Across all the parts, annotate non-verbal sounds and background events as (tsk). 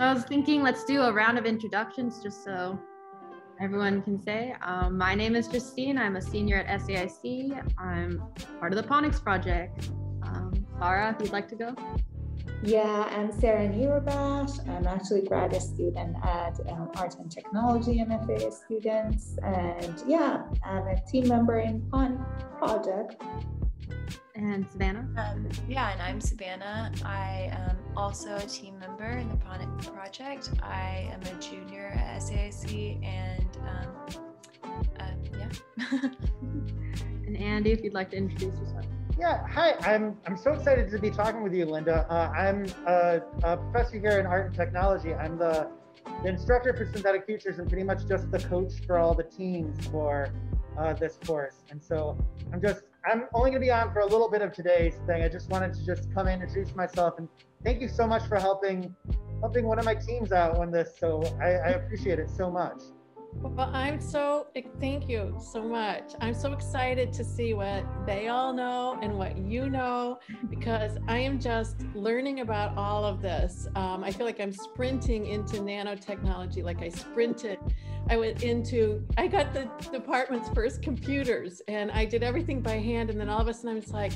So I was thinking, let's do a round of introductions just so everyone can say. Um, my name is Justine. I'm a senior at SAIC. I'm part of the Ponics project. Um, Farah, if you'd like to go. Yeah, I'm Sarah Neurabash. I'm actually graduate student at um, Art and Technology MFA students. And yeah, I'm a team member in PON project. And Savannah? Um, yeah, and I'm Savannah. I am also a team member in the Ponic project. I am a junior at SAIC and um, uh, yeah. (laughs) and Andy, if you'd like to introduce yourself. Yeah, hi. I'm I'm so excited to be talking with you, Linda. Uh, I'm a, a, professor here in art and technology. I'm the, the instructor for synthetic futures and pretty much just the coach for all the teams for uh, this course. And so I'm just I'm only going to be on for a little bit of today's thing. I just wanted to just come in, introduce myself, and thank you so much for helping helping one of my teams out on this. So I, I appreciate it so much. Well, I'm so, thank you so much. I'm so excited to see what they all know and what you know, because I am just learning about all of this. Um, I feel like I'm sprinting into nanotechnology, like I sprinted. I went into, I got the department's first computers and I did everything by hand. And then all of a sudden I was like,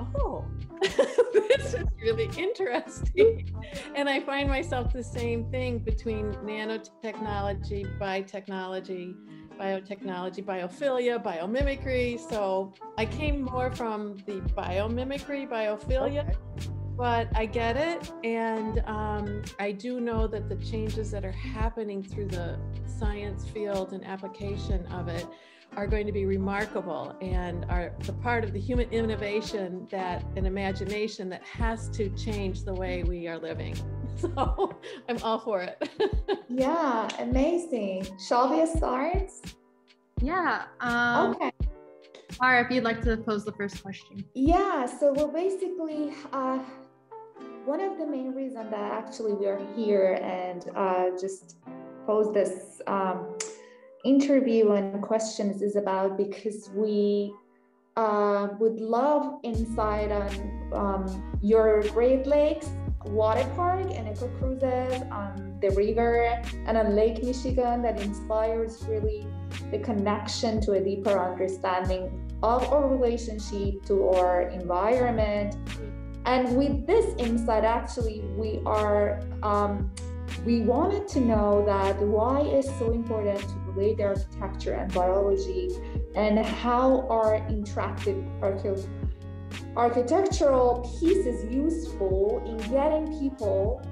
oh, (laughs) this is really interesting. And I find myself the same thing between nanotechnology, biotechnology, biotechnology, biophilia, biomimicry. So I came more from the biomimicry, biophilia. Okay. But I get it. And um, I do know that the changes that are happening through the science field and application of it are going to be remarkable and are the part of the human innovation that an imagination that has to change the way we are living. (laughs) So I'm all for it. (laughs) yeah, amazing. Shall we start? Yeah. Um, okay. Mara, if you'd like to pose the first question. Yeah, so well, basically, uh, one of the main reasons that actually we are here and uh, just pose this um, interview and questions is about because we uh, would love insight on um, your Great Lakes water park and eco cruises on the river and on Lake Michigan that inspires really the connection to a deeper understanding of our relationship to our environment. And with this insight, actually, we are um, we wanted to know that why is so important to relate architecture and biology and how are interactive archi- architectural pieces useful in getting people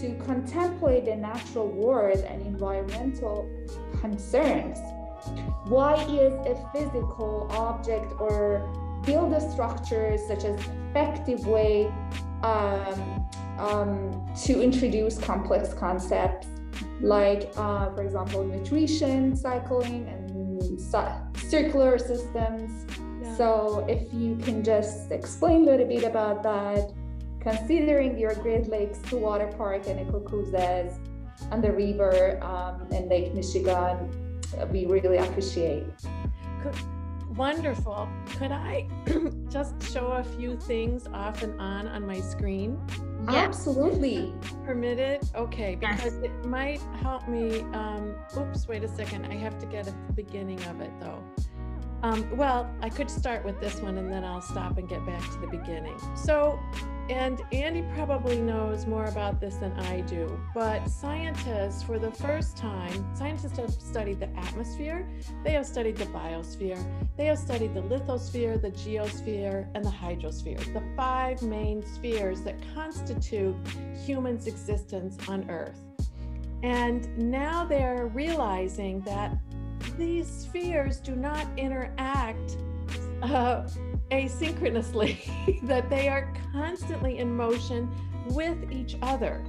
to contemplate the natural world and environmental concerns. Why is a physical object or build a structure such as effective way um, um, to introduce complex concepts like, uh, for example, nutrition, cycling, and circular systems. Yeah. So, if you can just explain a little bit about that, considering your Great Lakes to Water Park and eco cruises on the river um, and Lake Michigan, we really appreciate. Could, wonderful. Could I (clears throat) just show a few things off and on on my screen? Yes. Absolutely. Permitted? Okay, because yes. it might help me. Um, oops, wait a second. I have to get at the beginning of it though. Um, well, I could start with this one and then I'll stop and get back to the beginning. So, and Andy probably knows more about this than I do, but scientists, for the first time, scientists have studied the atmosphere, they have studied the biosphere, they have studied the lithosphere, the geosphere, and the hydrosphere, the five main spheres that constitute humans' existence on Earth. And now they're realizing that these spheres do not interact uh, asynchronously, (laughs) that they are constantly in motion with each other.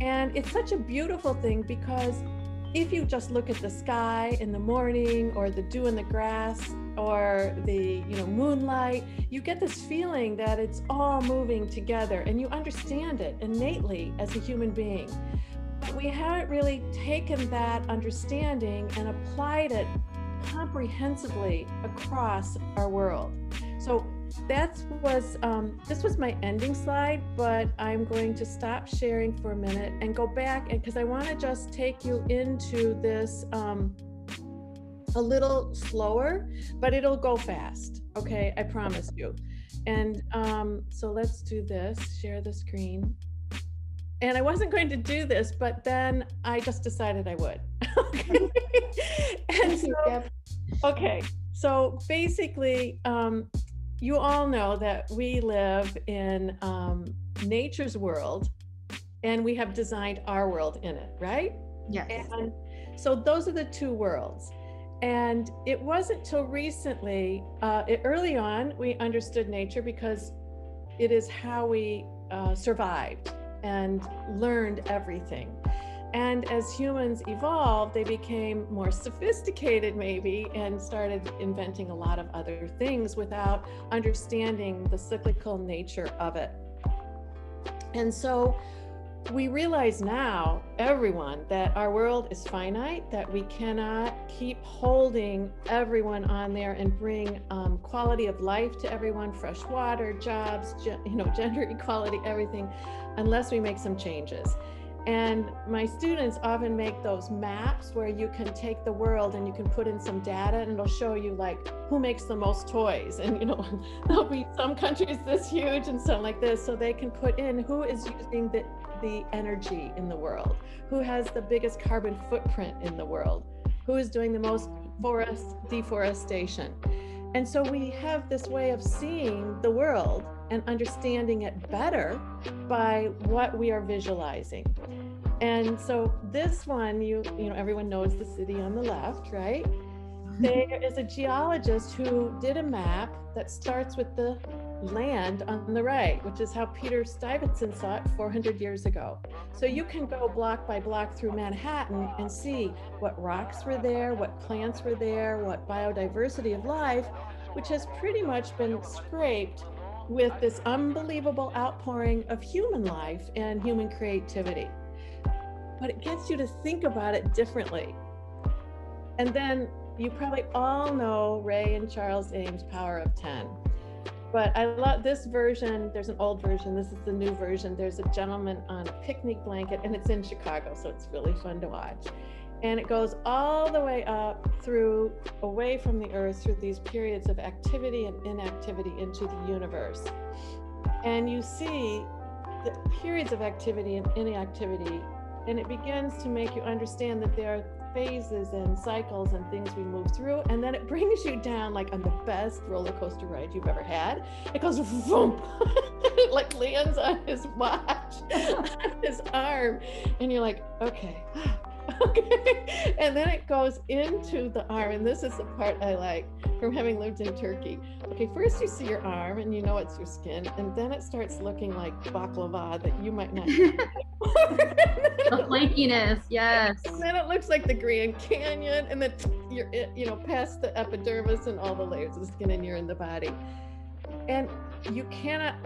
And it's such a beautiful thing because if you just look at the sky in the morning or the dew in the grass or the you know moonlight you get this feeling that it's all moving together and you understand it innately as a human being but we haven't really taken that understanding and applied it comprehensively across our world. So that was um, this was my ending slide, but I'm going to stop sharing for a minute and go back and because I want to just take you into this um, a little slower, but it'll go fast. Okay, I promise you. And um, so let's do this. Share the screen. And I wasn't going to do this, but then I just decided I would. okay. (laughs) and so, okay. So basically, um, you all know that we live in um, nature's world and we have designed our world in it, right? Yes. And so those are the two worlds. And it wasn't till recently, uh, it, early on, we understood nature because it is how we uh, survived and learned everything. And as humans evolved, they became more sophisticated, maybe, and started inventing a lot of other things without understanding the cyclical nature of it. And so we realize now, everyone, that our world is finite, that we cannot keep holding everyone on there and bring um, quality of life to everyone, fresh water, jobs, you know, (laughs) gender equality, everything, unless we make some changes. And my students often make those maps where you can take the world and you can put in some data and it'll show you like who makes the most toys. And you know, (laughs) there'll be some countries this huge and some like this. So they can put in who is using the, the energy in the world, who has the biggest carbon footprint in the world, who is doing the most forest deforestation. And so we have this way of seeing the world and understanding it better by what we are visualizing. And so this one, you you know, everyone knows the city on the left, right? Mm-hmm. There is a geologist who did a map that starts with the land on the right, which is how Peter Stuyvesant saw it 400 years ago. So you can go block by block through Manhattan and see what rocks were there, what plants were there, what biodiversity of life, which has pretty much been scraped with this unbelievable outpouring of human life and human creativity. But it gets you to think about it differently. And then you probably all know Ray and Charles Eames' Power of 10. But I love this version. There's an old version. This is the new version. There's a gentleman on a picnic blanket, and it's in Chicago, so it's really fun to watch and it goes all the way up through away from the earth through these periods of activity and inactivity into the universe and you see the periods of activity and inactivity and it begins to make you understand that there are phases and cycles and things we move through and then it brings you down like on the best roller coaster ride you've ever had. It goes boom it (laughs) like lands on his watch (laughs) on his arm and you're like okay (laughs) okay. And then it goes into the arm. And this is the part I like from having lived in Turkey. Okay, first you see your arm and you know it's your skin. And then it starts looking like baklava that you might not. (laughs) (laughs) the flakiness, yes. And then it looks like the Grand Canyon. And then (tsk) you're, you know, past the epidermis and all the layers of skin and you're in the body. And you cannot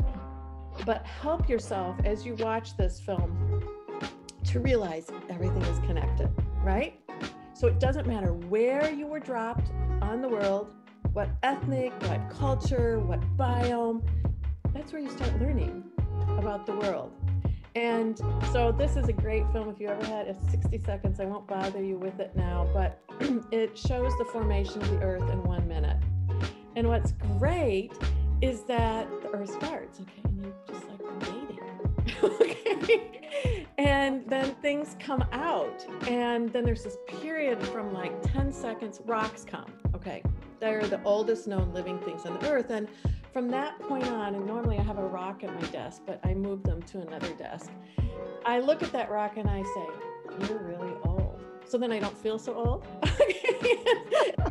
but help yourself as you watch this film to realize everything is connected, right? So it doesn't matter where you were dropped on the world, what ethnic, what culture, what biome, that's where you start learning about the world. And so this is a great film if you ever had it's 60 seconds. I won't bother you with it now, but (clears throat) it shows the formation of the earth in one minute. And what's great is that the earth starts, okay, and you're just like waiting. Okay (laughs) and then things come out and then there's this period from like 10 seconds rocks come. Okay they're the oldest known living things on the earth and from that point on and normally i have a rock at my desk but i moved them to another desk i look at that rock and i say you're really old. So then i don't feel so old. (laughs)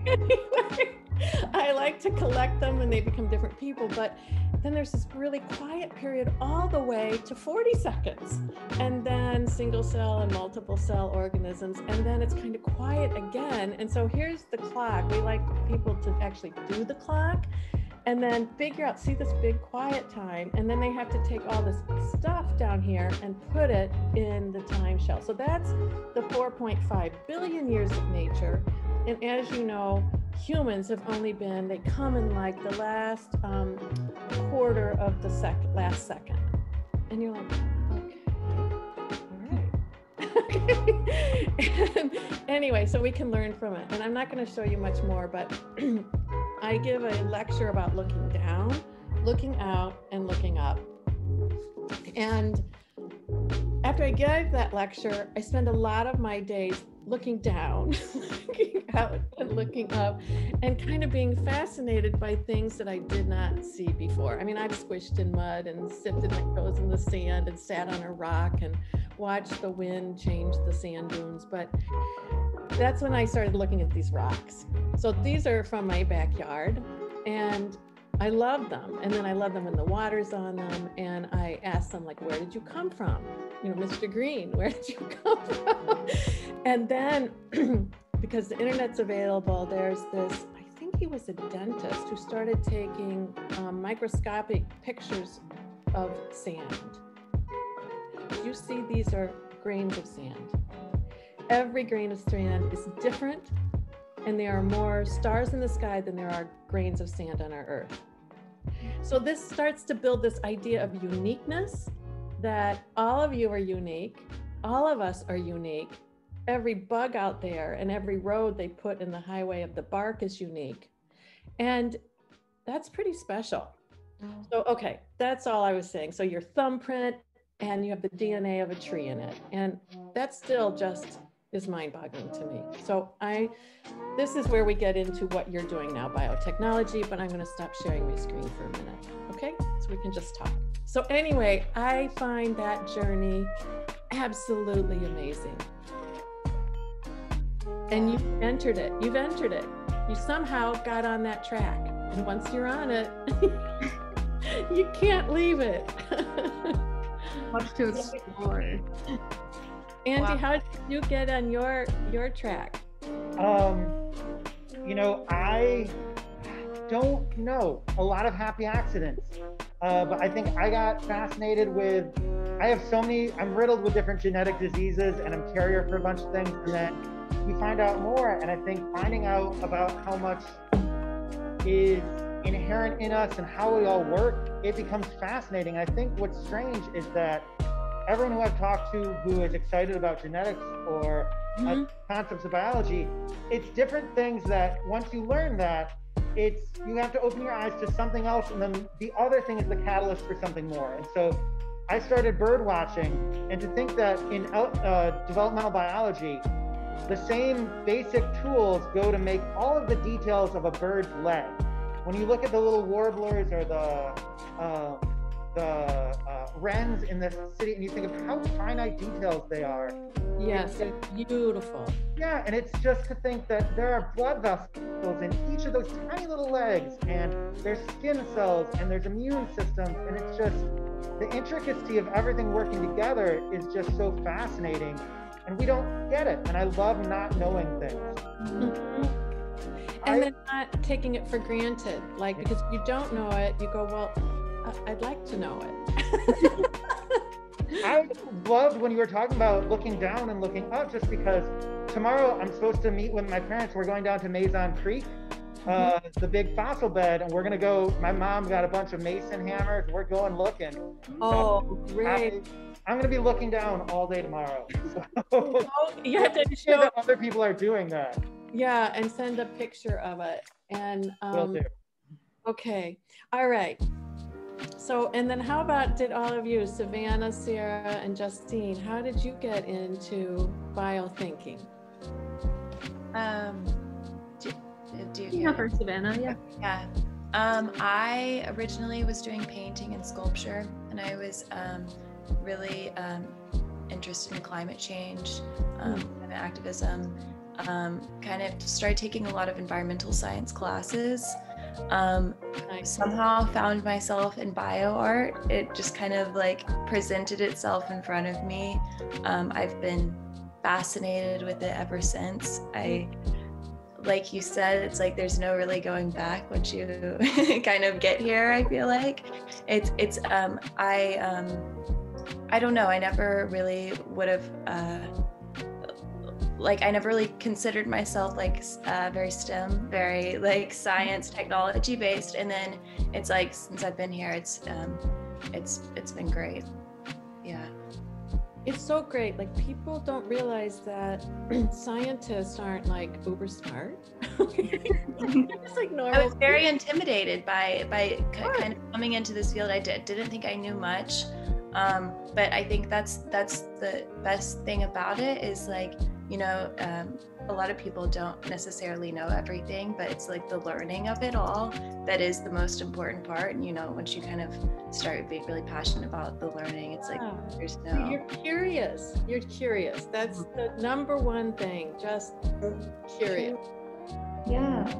Anyway, (laughs) i like to collect them and they become different people but then there's this really quiet period all the way to 40 seconds, and then single cell and multiple cell organisms, and then it's kind of quiet again. And so here's the clock. We like people to actually do the clock and then figure out, see this big quiet time, and then they have to take all this stuff down here and put it in the time shell. So that's the 4.5 billion years of nature. And as you know, humans have only been, they come in like the last um, quarter of the sec last second. And you're like, (laughs) and anyway, so we can learn from it. And I'm not going to show you much more, but (clears throat) I give a lecture about looking down, looking out, and looking up. And after I gave that lecture, I spend a lot of my days looking down, (laughs) looking out, and looking up, and kind of being fascinated by things that I did not see before. I mean, I've squished in mud and sifted my toes in the sand and sat on a rock and watched the wind change the sand dunes, but that's when I started looking at these rocks. So these are from my backyard, and I love them. And then I love them when the water's on them. And I ask them, like, where did you come from? You know, Mr. Green, where did you (laughs) come from? and then (clears throat) because the internet's available, there's this, I think he was a dentist who started taking um, microscopic pictures of sand. You see, these are grains of sand. Every grain of sand is different and there are more stars in the sky than there are grains of sand on our earth. So this starts to build this idea of uniqueness that all of you are unique, all of us are unique. Every bug out there and every road they put in the highway of the bark is unique. And that's pretty special. Mm. So, okay, that's all I was saying. So, your thumbprint and you have the DNA of a tree in it. And that's still just is mind-boggling to me. So I, this is where we get into what you're doing now, biotechnology, but I'm gonna stop sharing my screen for a minute, okay? So we can just talk. So anyway, I find that journey absolutely amazing. And you've entered it, you've entered it. You somehow got on that track. And once you're on it, (laughs) you can't leave it. (laughs) Much to explore. Andy, wow. how did you get on your your track? Um, you know, I don't know. A lot of happy accidents. Uh, but I think I got fascinated with. I have so many. I'm riddled with different genetic diseases, and I'm carrier for a bunch of things. And then you find out more, and I think finding out about how much is inherent in us and how we all work, it becomes fascinating. I think what's strange is that everyone who I've talked to who is excited about genetics or mm-hmm. uh, concepts of biology, it's different things that once you learn that, it's you have to open your eyes to something else, and then the other thing is the catalyst for something more. And so, I started bird watching, and to think that in uh, developmental biology, the same basic tools go to make all of the details of a bird's leg. When you look at the little warblers or the uh, the uh, wrens in this city and you think of how finite details they are. Yes, it's beautiful. Yeah, and it's just to think that there are blood vessels in each of those tiny little legs, and there's skin cells, and there's immune systems, and it's just the intricacy of everything working together is just so fascinating, and we don't get it. And I love not knowing things. Mm-hmm. And I, then not taking it for granted, like because you don't know it, you go, well, I'd like to know it. (laughs) I loved when you were talking about looking down and looking up, just because tomorrow I'm supposed to meet with my parents. We're going down to Mazon Creek, uh, mm-hmm. the big fossil bed, and we're gonna go. My mom got a bunch of mason hammers. We're going looking. Oh, so great! I, am gonna be looking down all day tomorrow. (laughs) So oh, yeah, to show that other people are doing that. Yeah, and send a picture of it. And um, Will do. Okay, all right. So, and then how about did all of you, Savannah, Sarah, and Justine, how did you get into biothinking? Um, do, do you yeah, for Savannah, yeah. Yeah. Um, I originally was doing painting and sculpture, and I was um, really um, interested in climate change, um, mm. activism. Um, kind of started taking a lot of environmental science classes. Um, I somehow found myself in bio art. It just kind of like presented itself in front of me. Um, I've been fascinated with it ever since. I, like you said, it's like there's no really going back once you (laughs) kind of get here. I feel like it's it's um I um I don't know. I never really would have uh like I never really considered myself like uh, very STEM, very like science, technology based, and then it's like since I've been here, it's um, it's it's been great. Yeah. It's so great. Like people don't realize that (clears throat) scientists aren't like uber smart. (laughs) it's like normal. I was very intimidated by by kind of coming into this field. I did didn't think I knew much, um, but I think that's that's the best thing about it is like you know um, a lot of people don't necessarily know everything but it's like the learning of it all that is the most important part and you know once you kind of start being really passionate about the learning it's like there's no you're curious. You're curious. That's mm-hmm. the number one thing just curious. Yeah.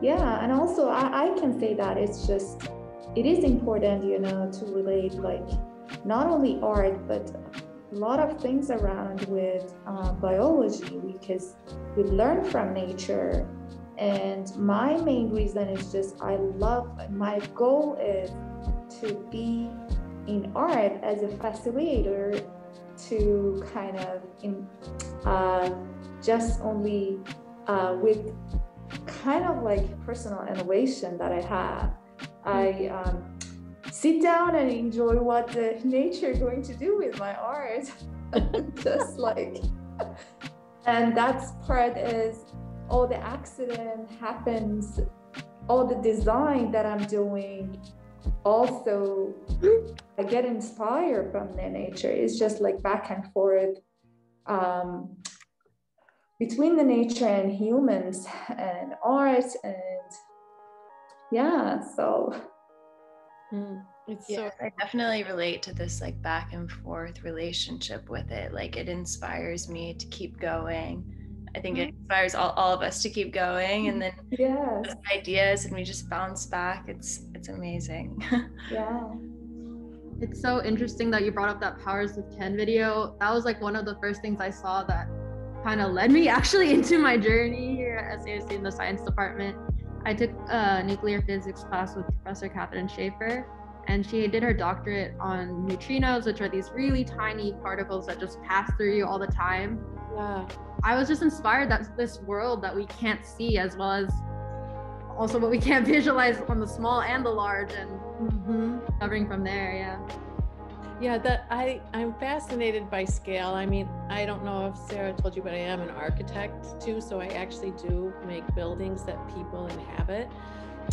Yeah and also I, I can say that it's just it is important you know to relate like not only art but a lot of things around with uh, biology because we learn from nature. And my main reason is just I love, my goal is to be in art as a facilitator to kind of in, uh, just only uh, with kind of like personal innovation that I have. I um, sit down and enjoy what the nature going to do with my art. (laughs) Just like and that's part is all the accident happens all the design that i'm doing also i get inspired from the nature. It's just like back and forth um, between the nature and humans and art and yeah so Mm, it's yeah, so I definitely relate to this like back and forth relationship with it. Like it inspires me to keep going. I think it mm-hmm. inspires all, all of us to keep going and then (laughs) yeah ideas and we just bounce back. It's it's amazing. (laughs) yeah. It's so interesting that you brought up that Powers of 10 video. That was like one of the first things I saw that kind of led me (laughs) actually into my journey here at SAIC in the science department. I took a nuclear physics class with Professor Catherine Schaefer, and she did her doctorate on neutrinos, which are these really tiny particles that just pass through you all the time. Yeah. I was just inspired that this world that we can't see, as well as also what we can't (laughs) visualize on the small and the large, and mm-hmm. covering from there. Yeah yeah that i i'm fascinated by scale. I mean i don't know if sarah told you but i am an architect too so i actually do make buildings that people inhabit.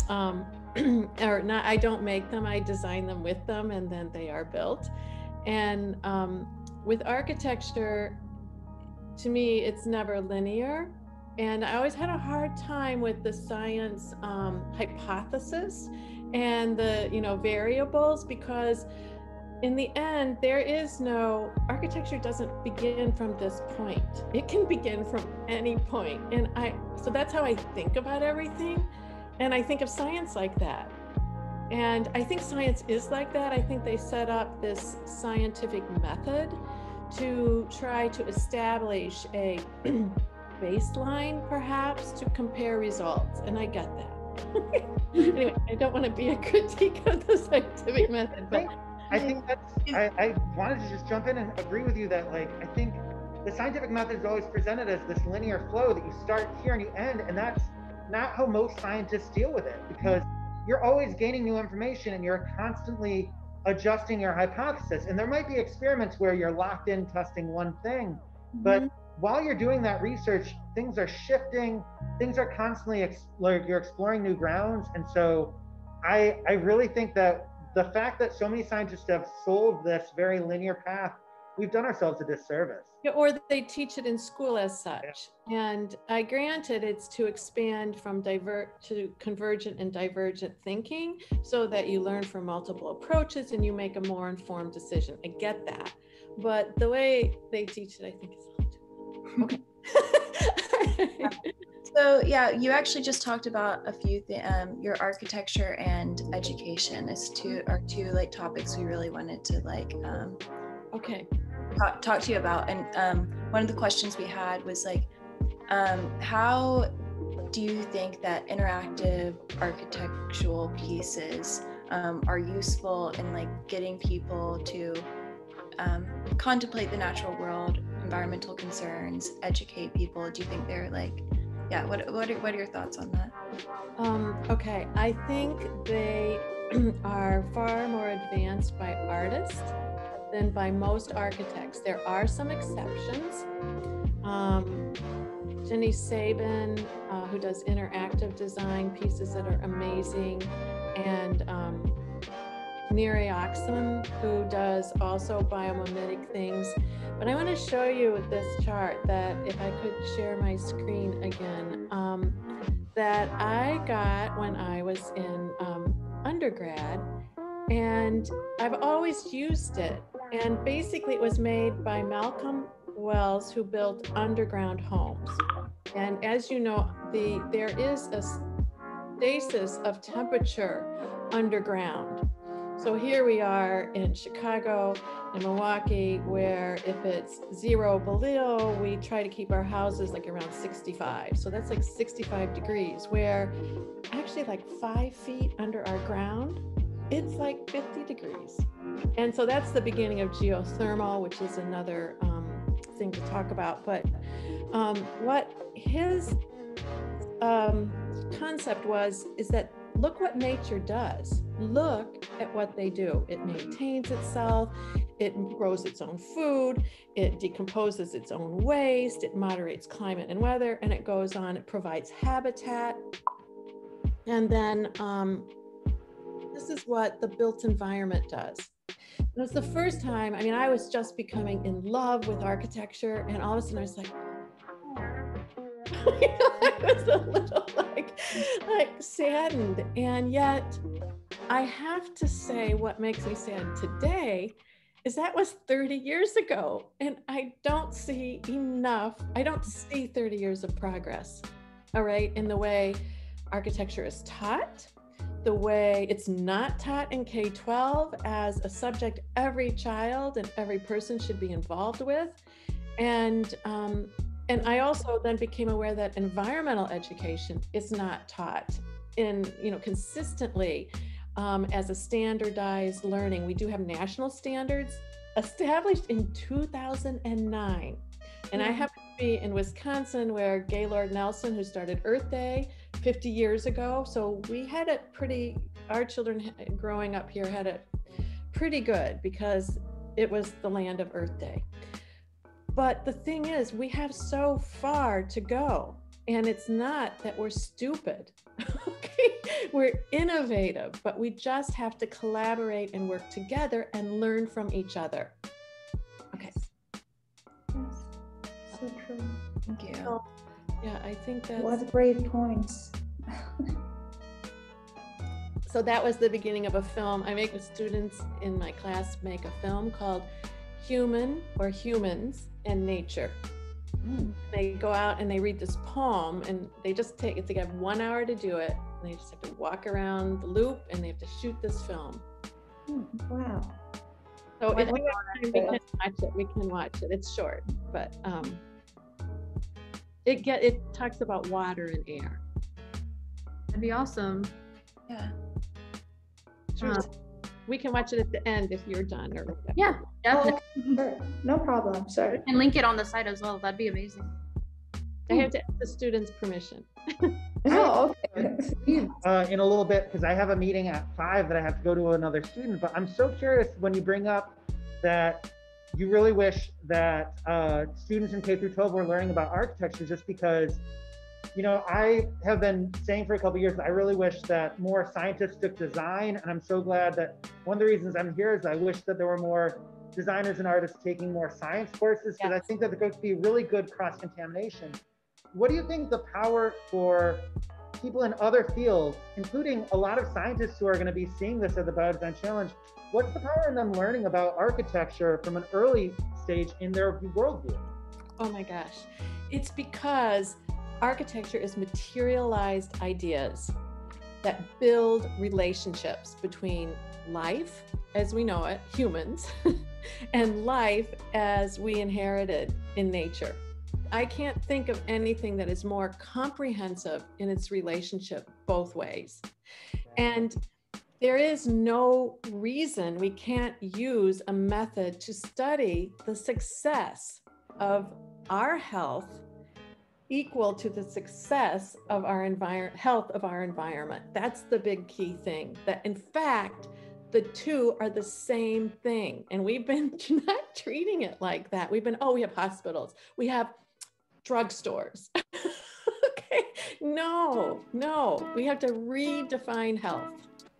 Um, (clears throat) or not i don't make them i design them with them and then they are built. And um, with architecture to me it's never linear. And i always had a hard time with the science um, hypothesis and the you know variables because in the end, there is no architecture doesn't begin from this point. It can begin from any point. And I so that's how I think about everything. And I think of science like that. And I think science is like that. I think they set up this scientific method to try to establish a (clears throat) baseline, perhaps, to compare results. And I get that. (laughs) anyway, I don't want to be a critique of the scientific method, but I think that's. I, I wanted to just jump in and agree with you that, like, I think the scientific method is always presented as this linear flow that you start here and you end, and that's not how most scientists deal with it because you're always gaining new information and you're constantly adjusting your hypothesis. And there might be experiments where you're locked in testing one thing, but mm-hmm. while you're doing that research, things are shifting, things are constantly ex- you're exploring new grounds, and so I I really think that the fact that so many scientists have sold this very linear path, we've done ourselves a disservice. Yeah, or they teach it in school as such. Yeah. And I granted it's to expand from divert to convergent and divergent thinking so that you learn from multiple approaches and you make a more informed decision. I get that. But the way they teach it, I think is (laughs) okay. (laughs) So yeah, you actually just talked about a few th- um, your architecture and education as two are two like topics we really wanted to like um, okay talk, talk to you about. And um, one of the questions we had was like, um, how do you think that interactive architectural pieces um, are useful in like getting people to um, contemplate the natural world environmental concerns, educate people? Do you think they're like, yeah? What what are, what are your thoughts on that? Um, okay, I think they (clears throat) are far more advanced by artists than by most architects. There are some exceptions. Um, Jenny Sabin, uh, who does interactive design pieces that are amazing, and um, Neri Oxman, who does also biomimetic things. But I want to show you this chart that if I could share my screen again, um, that I got when I was in um, undergrad. And I've always used it. And basically, it was made by Malcolm Wells, who built underground homes. And as you know, the there is a stasis of temperature underground. So here we are in Chicago and Milwaukee, where if it's zero below, we try to keep our houses like around 65. So that's like 65 degrees, where actually like five feet under our ground, it's like 50 degrees. And so that's the beginning of geothermal, which is another um, thing to talk about. But um, what his um, concept was is that look what nature does. Look at what they do. It maintains itself, it grows its own food, it decomposes its own waste, it moderates climate and weather, and it goes on. It provides habitat. And then um, this is what the built environment does. it was the first time, I mean, I was just becoming in love with architecture, and all of a sudden I was like, (laughs) I was a little like, like saddened. And yet, I have to say, what makes me sad today is that was 30 years ago. And I don't see enough, I don't see 30 years of progress, all right, in the way architecture is taught, the way it's not taught in K 12 as a subject every child and every person should be involved with. And um, and I also then became aware that environmental education is not taught in, you know, consistently um, as a standardized learning. We do have national standards established in 2009. And I happen to be in Wisconsin where Gaylord Nelson, who started Earth Day 50 years ago. So we had it pretty, our children growing up here had it pretty good because it was the land of Earth Day. But the thing is, we have so far to go. And it's not that we're stupid. (laughs) okay. We're innovative, but we just have to collaborate and work together and learn from each other. Okay. So true. Thank you. So, yeah, I think that's What great points. (laughs) so that was the beginning of a film. I make students in my class make a film called Human or Humans and nature. Mm. They go out and they read this poem, and they just take it. They have one hour to do it. And they just have to walk around the loop, and they have to shoot this film. Mm, wow. So if we have time, we can watch it. We can watch it. It's short, but um, it get it talks about water and air. That'd be awesome. Yeah. Sure we can watch it at the end if you're done or whatever. Yeah, definitely. Oh, no problem. Sorry. And link it on the site as well. That'd be amazing. I have to ask the students' permission. (laughs) oh, (laughs) okay. uh, in a little bit, because I have a meeting at five that I have to go to another student. But I'm so curious when you bring up that you really wish that uh, students in K through 12 were learning about architecture, just because you know, I have been saying for a couple years, I really wish that more scientists took design. And I'm so glad that one of the reasons I'm here is I wish that there were more designers and artists taking more science courses because yes. I think that there could be really good cross contamination. What do you think the power for people in other fields, including a lot of scientists who are going to be seeing this at the Biodesign Challenge, what's the power in them learning about architecture from an early stage in their worldview? Oh my gosh. It's because architecture is materialized ideas that build relationships between life as we know it, humans, (laughs) and life as we inherited in nature. I can't think of anything that is more comprehensive in its relationship both ways. And there is no reason we can't use a method to study the success of our health equal to the success of our environment health of our environment. That's the big key thing that in fact the two are the same thing. And we've been (laughs) not treating it like that. We've been oh we have hospitals. We have drugstores. (laughs) Okay. No no. We have to redefine health.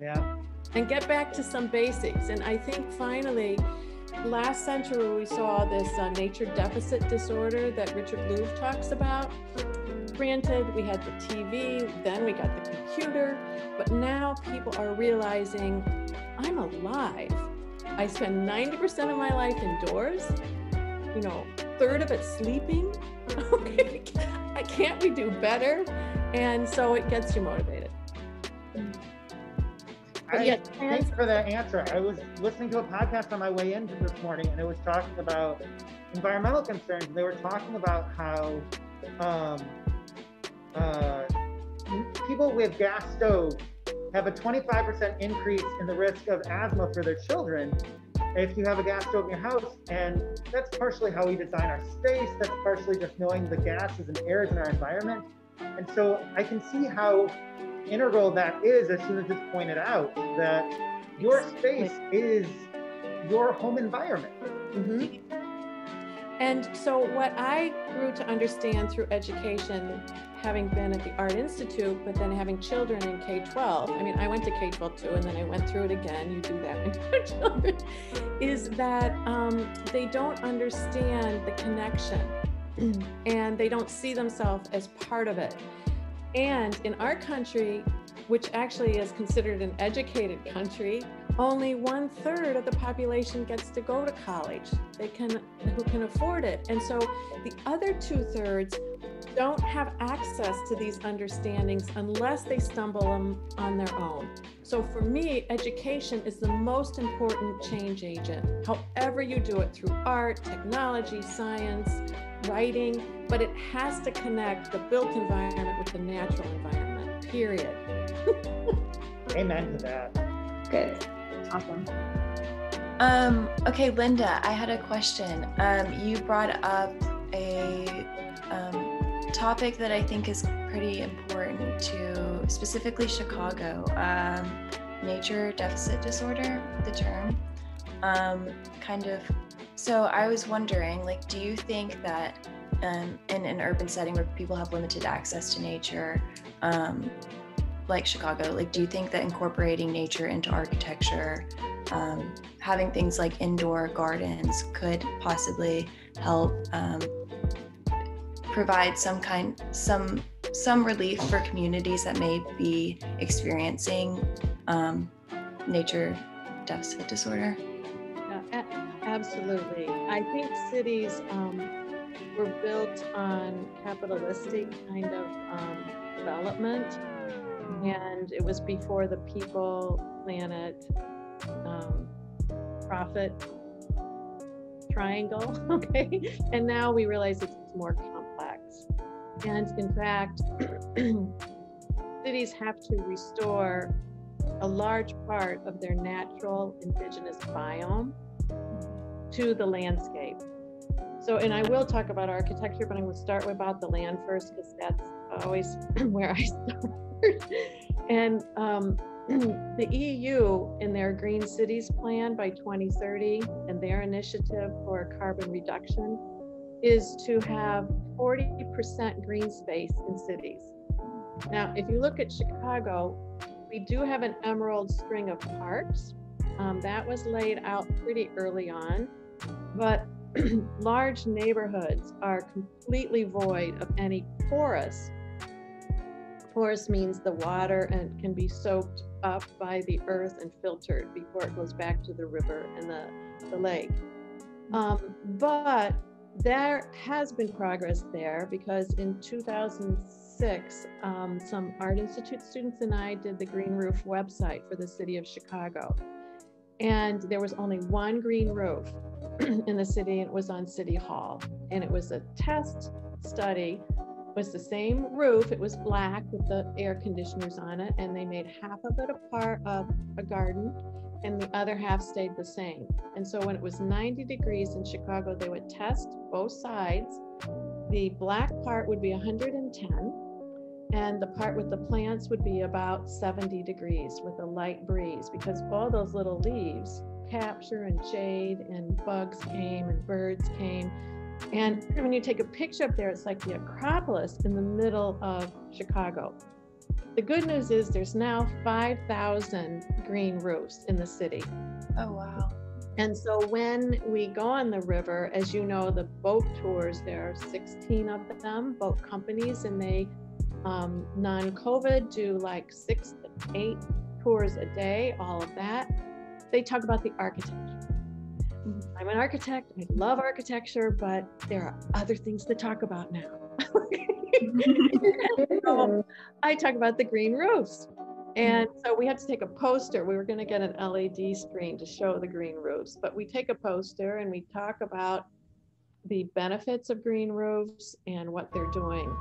Yeah. and get back to some basics. And I think finally, last century we saw this uh, nature deficit disorder that Richard Louv talks about. Granted, we had the TV, then we got the computer, but now people are realizing I'm alive. I spend 90% of my life indoors, you know, third of it sleeping. (laughs) Okay, I can't we do better? And so it gets you motivated. I, yeah, thanks for that answer. I was listening to a podcast on my way into this morning, and it was talking about environmental concerns. And they were talking about how um, uh, people with gas stoves have a 25% increase in the risk of asthma for their children if you have a gas stove in your house. And that's partially how we design our space. That's partially just knowing the gases and airs in our environment. And so I can see how integral that is as soon as it's pointed out that your space is your home environment. Mhm. And so, what I grew to understand through education, having been at the Art Institute, but then having children in K 12, I mean, I went to K 12 too, and then I went through it again. You do that with your (laughs) children, is that um, they don't understand the connection and they don't see themselves as part of it. And in our country, which actually is considered an educated country, only one third of the population gets to go to college. They can who can afford it. And so the other two thirds don't have access to these understandings unless they stumble on their own. So for me, education is the most important change agent. However you do it through art, technology, science, writing, but it has to connect the built environment with the natural environment. Period. (laughs) Amen to that. Good. Awesome. Um, okay, Linda, I had a question. Um, you brought up a um, topic that I think is pretty important to specifically Chicago um, nature deficit disorder, the term. Um, kind of. So I was wondering, like, do you think that um, in an urban setting where people have limited access to nature, um, like Chicago, like, do you think that incorporating nature into architecture um, having things like indoor gardens could possibly help um, provide some kind some some relief for communities that may be experiencing um, nature deficit disorder absolutely. I think cities um, were built on capitalistic kind of um, development, and it was before the people, planet, um, profit triangle. (laughs) Okay, and now we realize it's more complex. And in fact, (clears throat) cities have to restore a large part of their natural indigenous biome to the landscape. So, and I will talk about architecture, but I'm going to start with about the land first because that's always (clears throat) where I (laughs) start. (laughs) and um, (clears throat) the EU, in their Green Cities Plan by 2030 and their initiative for carbon reduction, is to have 40% green space in cities. Now, if you look at Chicago, we do have an emerald string of parks. Um, that was laid out pretty early on, but (clears throat) large neighborhoods are completely void of any porous. Porous means the water and can be soaked up by the earth and filtered before it goes back to the river and the, the lake. Um, but there has been progress there because in 2006, um, some Art Institute students and I did the Green Roof website for the city of Chicago. And there was only one green roof (clears throat) in the city, and it was on City Hall. And it was a test study. Was the same roof. It was black with the air conditioners on it, and they made half of it a part of a garden, and the other half stayed the same. And so when it was 90 degrees in Chicago, they would test both sides. The black part would be 110, and the part with the plants would be about 70 degrees with a light breeze because all those little leaves capture and shade, and bugs came and birds came. And when you take a picture up there, it's like the Acropolis in the middle of Chicago. The good news is there's now 5,000 green roofs in the city. Oh, wow. And so when we go on the river, as you know, the boat tours, there are 16 of them, boat companies, and they, um, non COVID, do like six to eight tours a day, all of that. They talk about the architecture. I'm an architect, I love architecture, but there are other things to talk about now. so (laughs) (laughs) I talk about the green roofs. And so we had to take a poster. We were going to get an LED screen to show the green roofs, but we take a poster and we talk about the benefits of green roofs and what they're doing.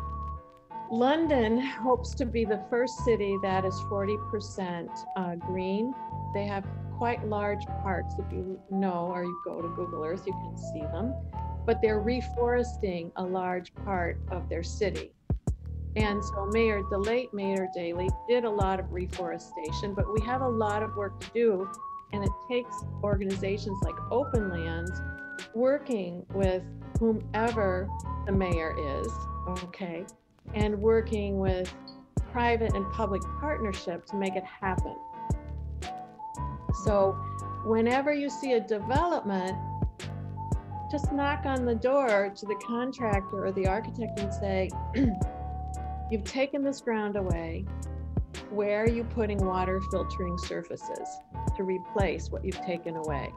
London hopes to be the first city that is 40% uh, green. They have quite large parks. If you know or you go to Google Earth, you can see them but they're reforesting a large part of their city. And so Mayor, the late Mayor Daley did a lot of reforestation, but we have a lot of work to do. And it takes organizations like Openlands working with whomever the mayor is, okay, and working with private and public partnership to make it happen. So whenever you see a development just knock on the door to the contractor or the architect and say, (clears throat) You've taken this ground away. Where are you putting water filtering surfaces to replace what you've taken away?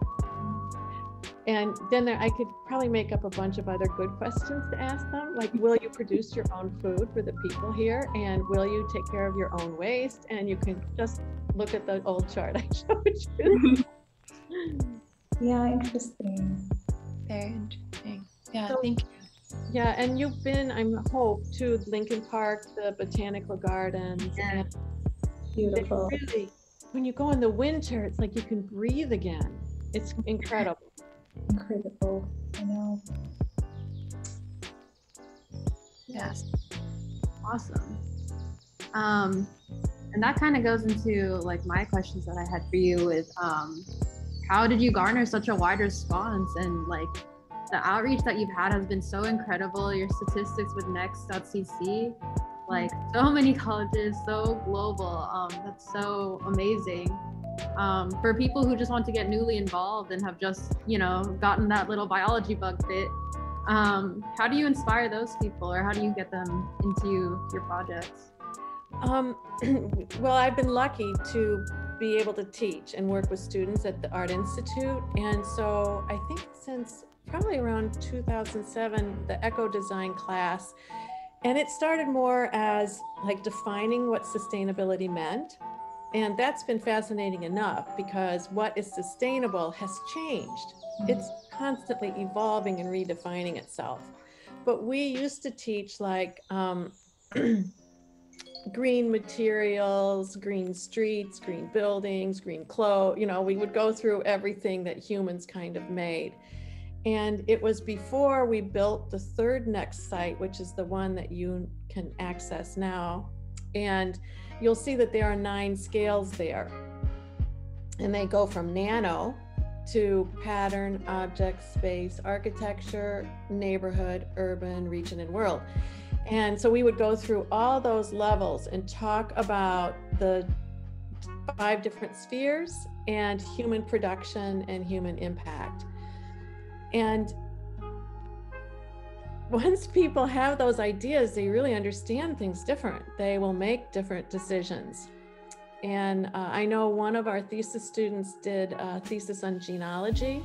And then there, I could probably make up a bunch of other good questions to ask them, like, will you produce your own food for the people here? And will you take care of your own waste? And you can just look at the old chart (laughs) I showed you. yeah, interesting. Very interesting. Yeah, so, thank you. Yeah, and you've been, I hope, to Lincoln Park, the botanical gardens. Yeah. Beautiful. Really, when you go in the winter, it's like you can breathe again. It's incredible. Incredible. I know. Yes. Awesome. Um, and that kind of goes into like my questions that I had for you with um, how did you garner such a wide response and like the outreach that you've had has been so incredible your statistics with next.cc like so many colleges so global um, that's so amazing um, for people who just want to get newly involved and have just you know gotten that little biology bug bit um, how do you inspire those people or how do you get them into your projects um, (clears throat) well i've been lucky to be able to teach and work with students at the Art Institute. And so I think since probably around 2007, the eco design class, and it started more as like defining what sustainability meant. And that's been fascinating enough because what is sustainable has changed. Mm-hmm. It's constantly evolving and redefining itself. But we used to teach like um, (clears throat) green materials, green streets, green buildings, green clothes. You know, we would go through everything that humans kind of made. And it was before we built the third next site, which is the one that you can access now. And you'll see that there are nine scales there. And they go from nano to pattern, object, space, architecture, neighborhood, urban, region, and world. And so we would go through all those levels and talk about the five different spheres and human production and human impact. And once people have those ideas, they really understand things different. They will make different decisions. And uh, I know one of our thesis students did a thesis on genealogy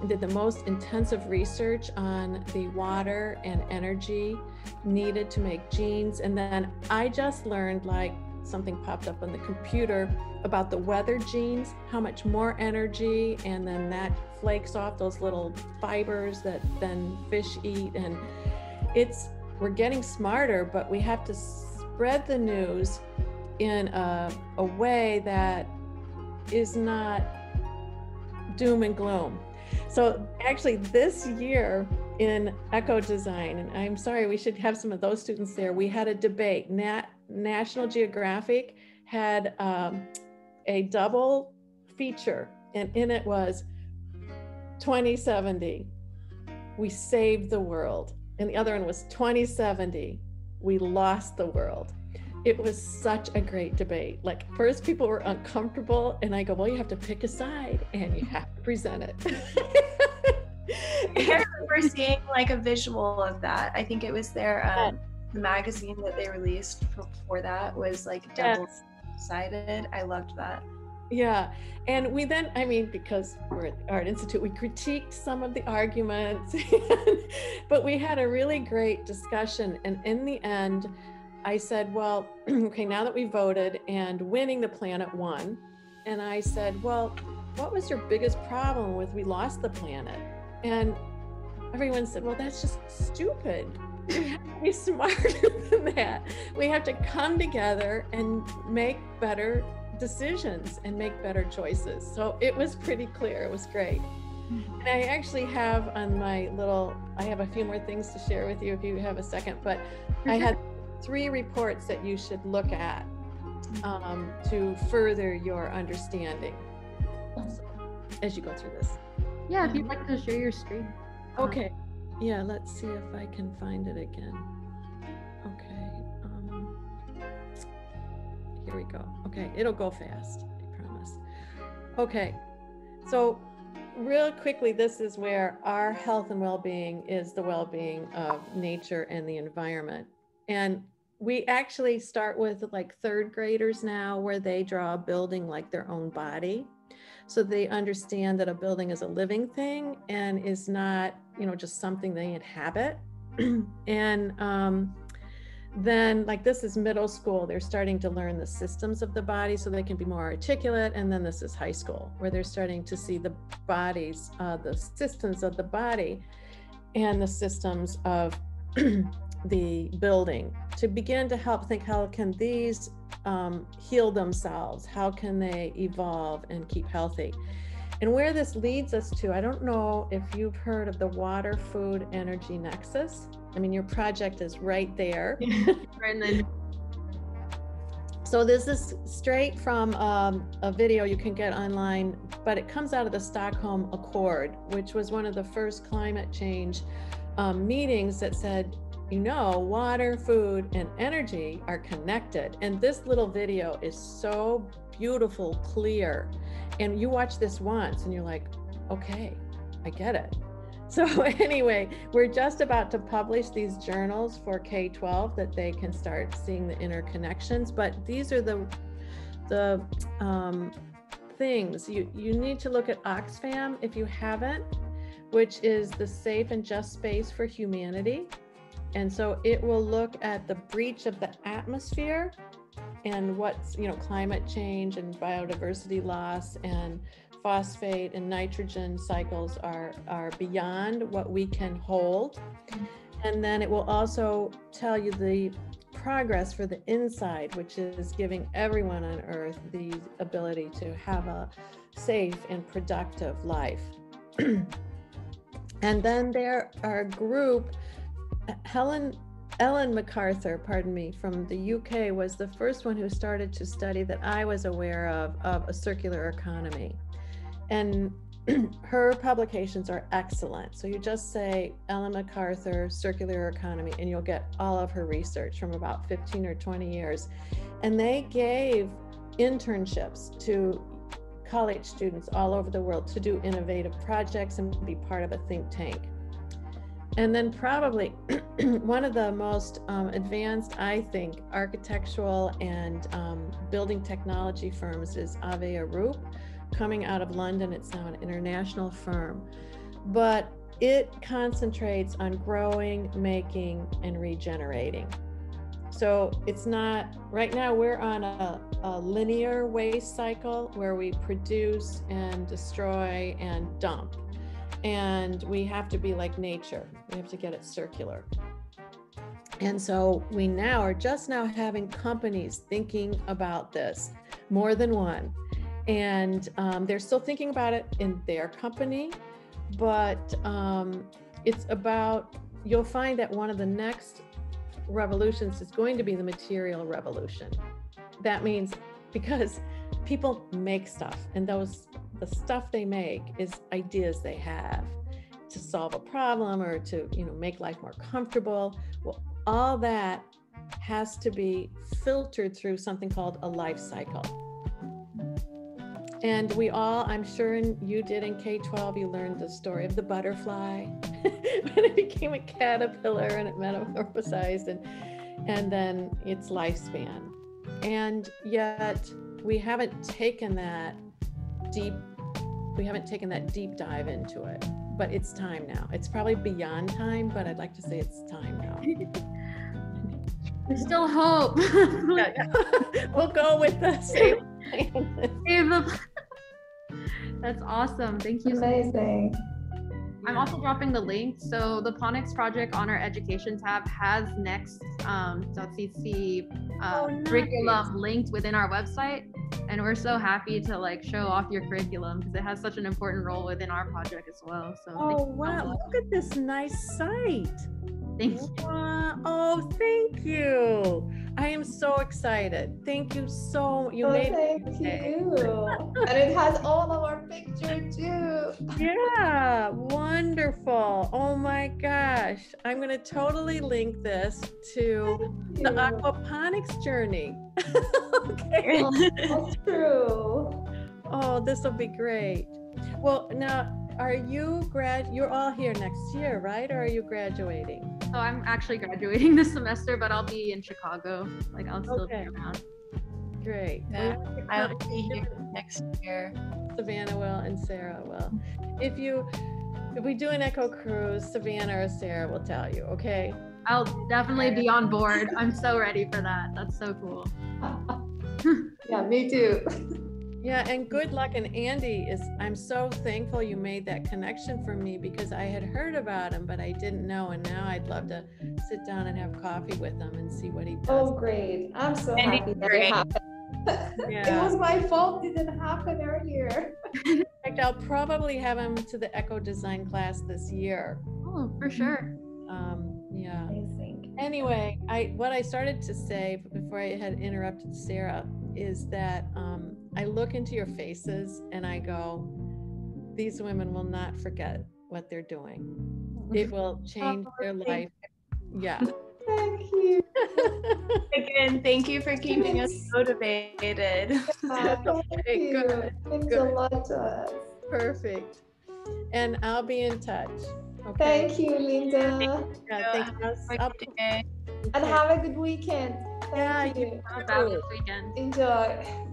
and did the most intensive research on the water and energy needed to make jeans. And then I just learned like something popped up on the computer about the weather jeans, how much more energy, and then that flakes off those little fibers that then fish eat. And it's, we're getting smarter, but we have to spread the news in a, a way that is not doom and gloom. So actually this year in eco design, and I'm sorry, we should have some of those students there. We had a debate. Nat, National Geographic had um, a double feature, and in it was 2070, we saved the world. And the other one was 2070, we lost the world. It was such a great debate. Like, first, people were uncomfortable, and I go, Well, you have to pick a side and you have to present it. I remember seeing like a visual of that. I think it was their um, magazine that they released before that was like double sided. I loved that. Yeah. And we then, I mean, because we're at the Art Institute, we critiqued some of the arguments, (laughs) but we had a really great discussion. And in the end, I said, well, (clears throat) okay, now that we voted and winning the planet won. And I said, well, what was your biggest problem with we lost the planet? And everyone said, well, that's just stupid. (laughs) We have to be smarter (laughs) than that. We have to come together and make better decisions and make better choices. So it was pretty clear. It was great. Mm-hmm. And I actually have on my little, I have a few more things to share with you if you have a second, but I had three reports that you should look at um, to further your understanding as you go through this. Yeah, if you'd like to share your screen. Okay. Yeah, let's see if I can find it again. Okay. Here we go. Okay, it'll go fast, I promise. Okay, so real quickly, this is where our health and well being is the well being of nature and the environment. And we actually start with like third graders now, where they draw a building like their own body. So they understand that a building is a living thing and is not, you know, just something they inhabit. (clears throat) and um, then like this is middle school they're starting to learn the systems of the body so they can be more articulate and then this is high school where they're starting to see the bodies uh, the systems of the body and the systems of (clears throat) the building. To begin to help think how can these um, heal themselves? How can they evolve and keep healthy? And where this leads us to i don't know if you've heard of the water food energy nexus I mean, your project is right there. (laughs) so this is straight from um, a video you can get online, but it comes out of the Stockholm Accord, which was one of the first climate change um, meetings that said, you know, water, food, and energy are connected. And this little video is so beautiful, clear. And you watch this once and you're like, okay, I get it. So (laughs) anyway, we're just about to publish these journals for K-12 that they can start seeing the interconnections. But these are the the um, things you you need to look at Oxfam if you haven't, which is the safe and just space for humanity. And so it will look at the breach of the atmosphere and what's you know climate change and biodiversity loss and phosphate and nitrogen cycles are, are beyond what we can hold. And then it will also tell you the progress for the inside, which is giving everyone on earth the ability to have a safe and productive life. (clears throat) and then there are a group, Helen Ellen MacArthur, pardon me, from the UK was the first one who started to study that I was aware of of a circular economy and (clears throat) her publications are excellent. So you just say Ellen MacArthur, circular economy, and you'll get all of her research from about 15 or 20 years. And they gave internships to college students all over the world to do innovative projects and be part of a think tank. And then, probably (clears throat) one of the most um, advanced, I think, architectural and um, building technology firms is Ove Arup coming out of London. It's now an international firm, but it concentrates on growing, making, and regenerating. So it's not, right now, we're on a, a linear waste cycle where we produce and destroy and dump. And we have to be like nature, we have to get it circular. And so we now are just now having companies thinking about this more than one and um, they're still thinking about it in their company, but um, it's about, you'll find that one of the next revolutions is going to be the material revolution. That means because people make stuff and those the stuff they make is ideas they have to solve a problem or to you know make life more comfortable well all that has to be filtered through something called a life cycle and we all i'm sure you did in k-12 you learned the story of the butterfly. (laughs) When it became a caterpillar and it metamorphosized and and then its lifespan. And yet we haven't taken that deep we haven't taken that deep dive into it. But it's time now. It's probably beyond time but i'd like to say it's time now. (laughs) There's still hope. (laughs) Yeah, yeah. we'll go with the save, save the that's awesome thank you amazing I'm also dropping the link. So the Ponics project on our education tab has next um, .cc uh, oh, nice. curriculum linked within our website. And we're so happy to like show off your curriculum because it has such an important role within our project as well. So oh wow, look at this nice site. Thank you. Wow. Oh, thank you. I am so excited. Thank you so you oh, made thank you. (laughs) and it has all of our pictures too. Yeah, wonderful. Oh my gosh. I'm gonna totally link this to the aquaponics journey. (laughs) okay. That's true. Oh, this will be great. Well, now are you grad you're all here next year right? Or are you graduating? So i'm actually graduating this semester but i'll be in chicago. Like i'll still okay. be around. Great. Yeah, i'll be here next year. Savannah will and sarah will. If you if we do an echo cruise savannah or sarah will tell you okay? I'll definitely be on board. (laughs) I'm so ready for that. That's so cool. (laughs) Yeah me too (laughs) yeah, and good luck. And Andy is, I'm so thankful you made that connection for me because I had heard about him, but I didn't know. And now I'd love to sit down and have coffee with him and see what he does. Oh, great. I'm so Andy's happy that great. (laughs) it happened. Yeah. it was my fault it didn't happen earlier. (laughs) In fact, I'll probably have him to the Eco Design class this year. Oh, for sure. Um, yeah. Amazing. Anyway, I what I started to say before I had interrupted Sarah is that um, I look into your faces and I go, these women will not forget what they're doing. It will (laughs) change their life. Yeah. (laughs) Thank you. Again, thank you for keeping us motivated. Yeah, (laughs) thank you. Good. Thanks Good. a lot to us. Perfect. And I'll be in touch. Okay. Thank you, Linda. Yeah, thank you. And have a good weekend. Thank yeah, you. Have a good weekend. Enjoy.